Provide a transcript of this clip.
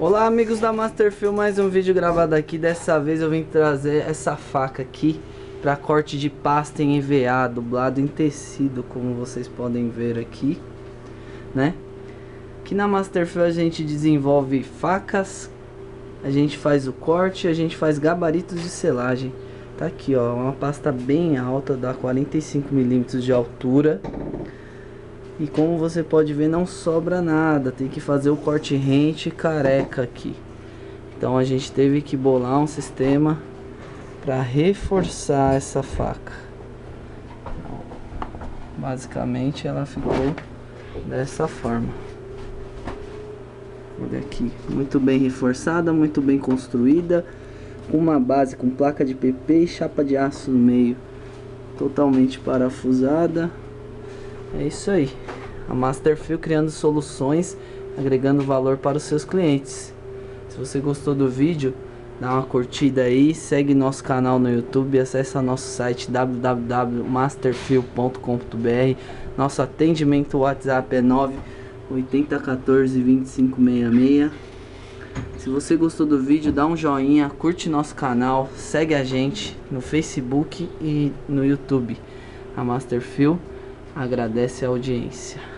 Olá amigos da Masterfield, mais um vídeo gravado aqui. Dessa vez eu vim trazer essa faca aqui para corte de pasta em EVA, dublado em tecido Como vocês podem ver aqui né? Aqui na Masterfield a gente desenvolve facas A gente faz o corte, a gente faz gabaritos de selagem. Tá aqui ó, uma pasta bem alta, dá 45 milímetros de altura e como você pode ver não sobra nada. Tem que fazer o corte rente careca aqui. Então a gente teve que bolar um sistema Para reforçar essa faca. Basicamente ela ficou dessa forma. Olha aqui, muito bem reforçada, muito bem construída. Uma base com placa de PP e chapa de aço no meio. Totalmente parafusada é isso aí. A Masterfield criando soluções, agregando valor para os seus clientes. Se você gostou do vídeo, dá uma curtida aí, segue nosso canal no YouTube, acesse nosso site www.masterfield.com.br. Nosso atendimento WhatsApp é 9 8014 2566. Se você gostou do vídeo, dá um joinha, curte nosso canal, segue a gente no Facebook e no YouTube. A Masterfield agradece a audiência.